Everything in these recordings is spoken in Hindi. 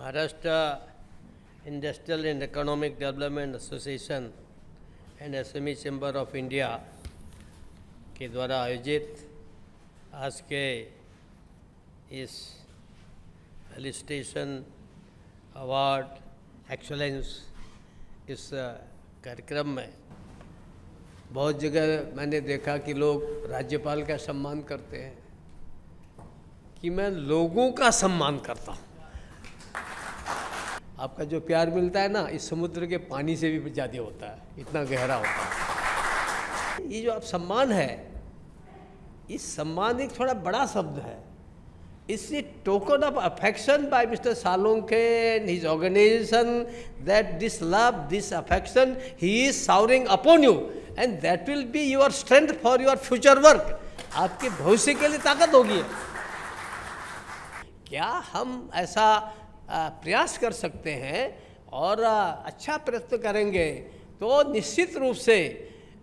Maharashtra Industrial and Economic Development Association and SME chamber of India के द्वारा आयोजित आज के इस फेलिस्टेशन अवार्ड एक्सलेंस इस कार्यक्रम में बहुत जगह मैंने देखा कि लोग राज्यपाल का सम्मान करते हैं कि मैं लोगों का सम्मान करता हूँ। आपका जो प्यार मिलता है ना, इस समुद्र के पानी से भी ज़्यादा होता है, इतना गहरा होता है। ये जो आप सम्मान है इस सम्मान एक थोड़ा बड़ा शब्द है। इससे token of affection by mister Salonke and his organization that this love this affection he is showering upon you and that will be your strength for your future work आपके भविष्य के लिए ताकत होगी। क्या हम ऐसा प्रयास कर सकते हैं और अच्छा प्रयत्न करेंगे। तो निश्चित रूप से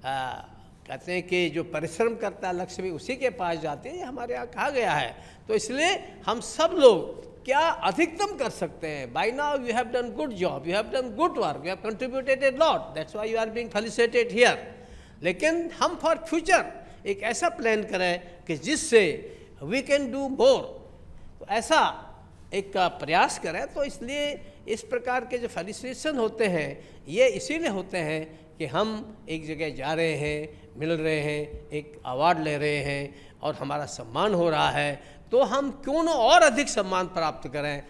कहते हैं कि जो परिश्रम करता है लक्ष्य भी उसी के पास जाते हैं हमारे यहाँ कहा गया है। तो इसलिए हम सब लोग क्या अधिकतम कर सकते हैं? By now you have done good job you have done good work you have contributed a lot that's why you are being felicitated here लेकिन हम फॉर फ्यूचर एक ऐसा प्लान करें कि जिससे वी कैन डू मोर तो ऐसा एक का प्रयास करें तो इसलिए इस प्रकार के जो फेलिसिटेशन होते हैं, ये इसीलिए होते हैं कि हम एक जगह जा रहे हैं, मिल रहे हैं, एक अवार्ड ले रहे हैं और हमारा सम्मान हो रहा है तो हम क्यों न और अधिक सम्मान प्राप्त करें।